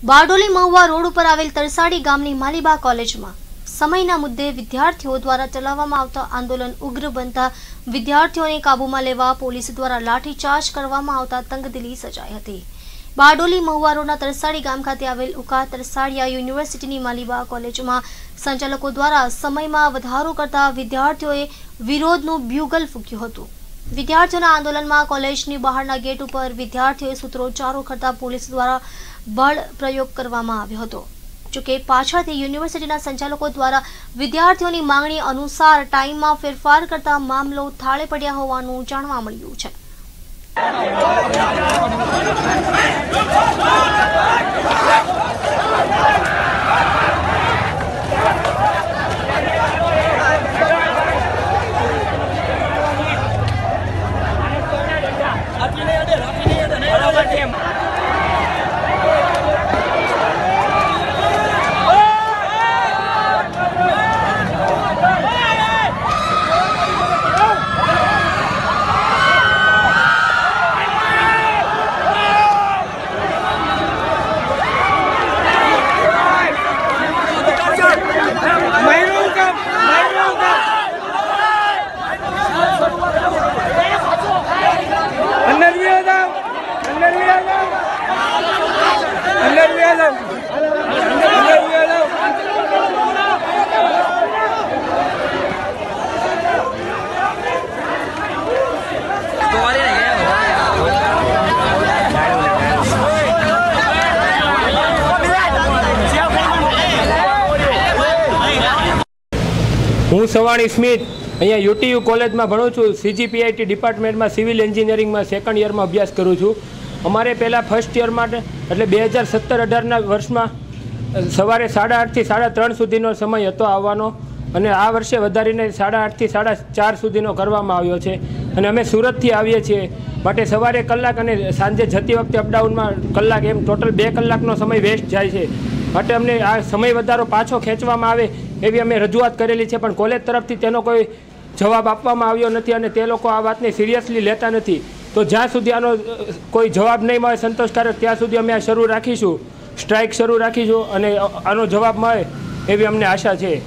Bardoli Mahuva road ઉપર આવેલ તરસાડી ગામની માલીબા કોલેજમાં. સમયના મુદ્દે વિદ્યાર્થીઓ દ્વારા ચલાવવામાં આવતા આંદોલન ઉગ્ર બનતા વિદ્યાર્થીઓને કાબૂમાં લેવા પોલીસ દ્વારા લાઠીચાર્જ કરવામાં આવતા તંગદિલી સજાઈ હતી. બારડોલી મહુવા રોડના તરસાડી ગામ ખાતે આવેલ ઉકા તરસાડિયા યુનિવર્સિટીની માલીબા કોલેજમાં સંચાલકો દ્વારા સમયમાં વધારો કરતા વિદ્યાર્થીઓએ વિરોધનું બ્યુગલ ફૂક્યું હતું. વિદ્યાર્થીઓના આંદોલનમાં કોલેજની બહારના ગેટ ઉપર વિદ્યાર્થીઓએ સૂત્રોચ્ચારો કરતા પોલીસ દ્વારા બળ પ્રયોગ કરવામાં આવ્યો હતો. જોકે પાછળથી યુનિવર્સિટીના સંચાલકો દ્વારા વિદ્યાર્થીઓની માંગણી અનુસાર ટાઈમમાં ફેરફાર કરતા મામલો થાળે પડ્યા હોવાનું જાણવા મળ્યું છે મહિનું કામ મહિનું કામ અંદર બી આ જાઓ અંદર બી આ જાઓ અંદર બી આ જાઓ અંદર બી આ જાઓ હું સવાણી સ્મિત. અહીંયા યુટીયુ કોલેજમાં ભણું છું. સીજીપીઆઈટી ડિપાર્ટમેન્ટમાં સિવિલ એન્જિનિયરિંગમાં સેકન્ડ યરમાં અભ્યાસ કરું છું. અમારે પહેલાં ફર્સ્ટ યર માટે, એટલે બે હજાર સત્તર અઢારના વર્ષમાં સવારે સાડા આઠથી સાડા ત્રણ સુધીનો સમય હતો આવવાનો અને આ વર્ષે વધારીને સાડા આઠથી સાડા ચાર સુધીનો કરવામાં આવ્યો છે. અને અમે સુરતથી આવીએ છીએ. માટે સવારે કલાક અને સાંજે જતી વખતે અપડાઉનમાં કલાક એમ ટોટલ બે કલાકનો સમય વેસ્ટ જાય છે. માટે અમને આ સમય વધારો પાછો ખેંચવામાં આવે એવી અમે રજૂઆત કરેલી છે. પણ કોલેજ તરફથી તેનો કોઈ જવાબ આપવામાં આવ્યો નથી અને તે લોકો આ વાતને સિરિયસલી લેતા નથી. તો જ્યાં સુધી આનો કોઈ જવાબ નહીં મળે સંતોષકારક, ત્યાં સુધી અમે આ શરૂ રાખીશું. સ્ટ્રાઇક શરૂ રાખીશું અને આનો જવાબ મળે એવી અમને આશા છે.